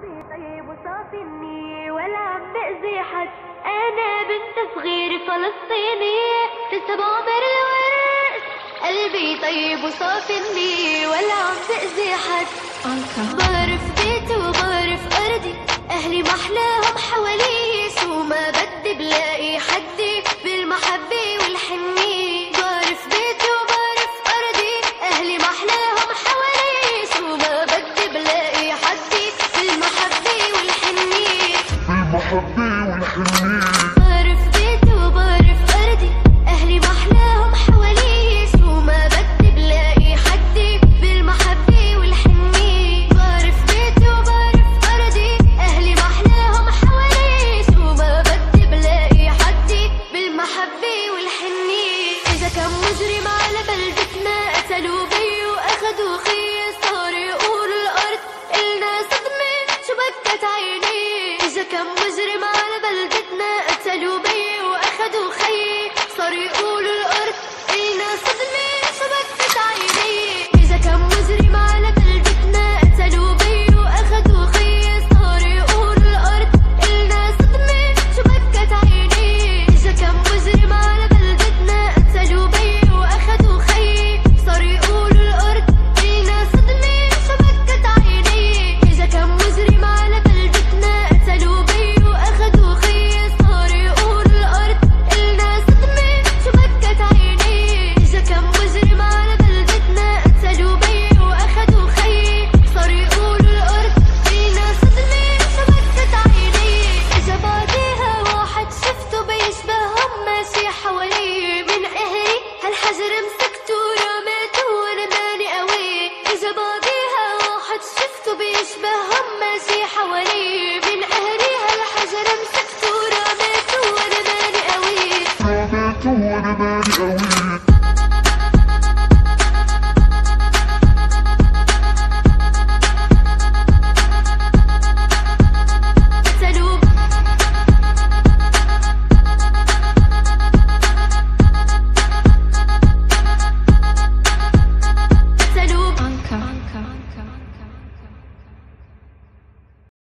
قلبي طيب وصافني ولا عم بأذي حد أنا بنت صغيرة فلسطينية لسه بعبر الورق قلبي طيب وصافني ولا عم بأذي حد آه، بعرف حبي والحنين بيتي وبعرف أرضي. أهلي ما أحلاهم حوالي ما بدي بلاقي حدي بالمحبة والحنين. بعرف بيتي وبعرف أرضي. أهلي ما أحلاهم حوالي ما بدي بلاقي حدي بالمحبة والحنين. إذا كان مجرم على بلدتنا قتلوا بي وأخدوا But you would you wanna